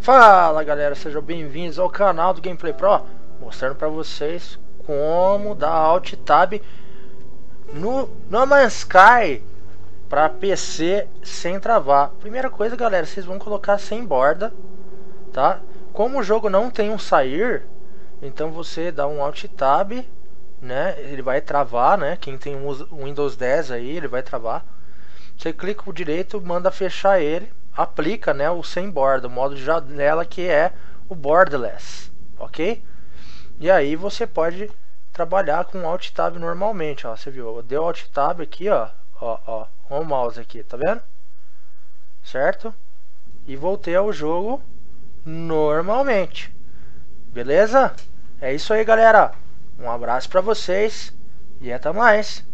Fala galera, sejam bem-vindos ao canal do Gameplay Pro Mostrando pra vocês como dar Alt Tab no No Man's Sky Pra PC sem travar Primeira coisa galera, vocês vão colocar sem borda Tá? Como o jogo não tem um sair Então você dá um Alt Tab né? Ele vai travar, né? Quem tem um Windows 10 aí, ele vai travar Você clica o direito, manda fechar ele aplica né, o sem borda, o modo de janela que é o borderless, ok? E aí você pode trabalhar com Alt Tab normalmente, ó, você viu? Deu Alt Tab aqui, ó, ó, ó, com o mouse aqui, tá vendo? Certo? E voltei ao jogo normalmente, beleza? É isso aí, galera. Um abraço para vocês e até mais.